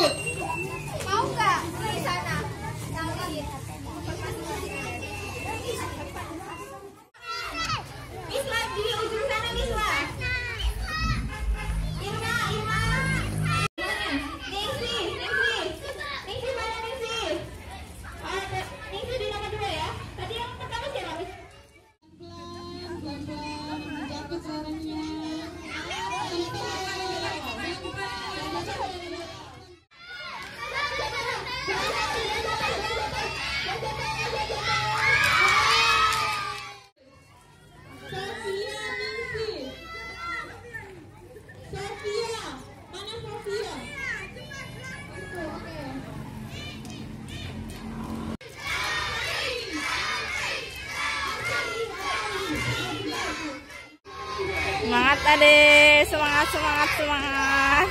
う。Semangat adek, semangat, semangat, semangat.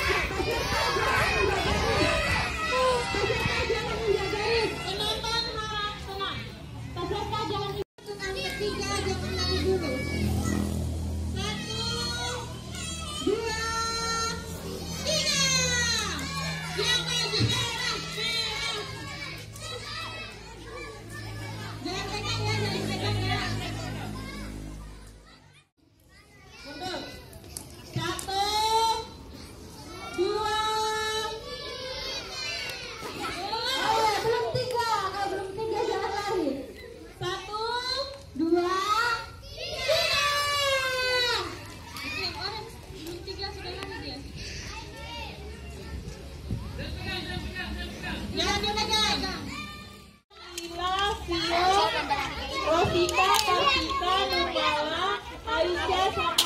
Rosita, Rosita membawa Aisyah sama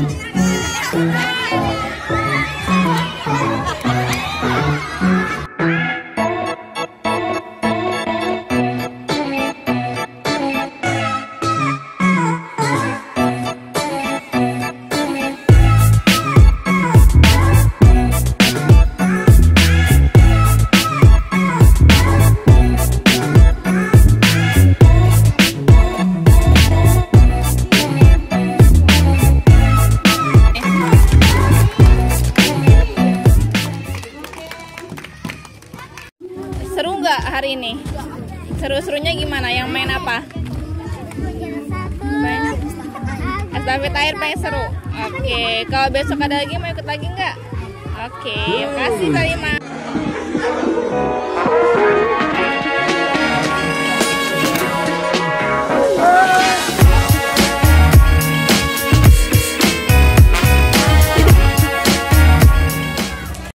Thank you. Seru nggak hari ini? Seru-serunya gimana? Yang main apa? Banyak. Estafet air paling seru. Oke, okay. kalau besok ada lagi mau ikut lagi nggak? Oke, okay. makasih Salima.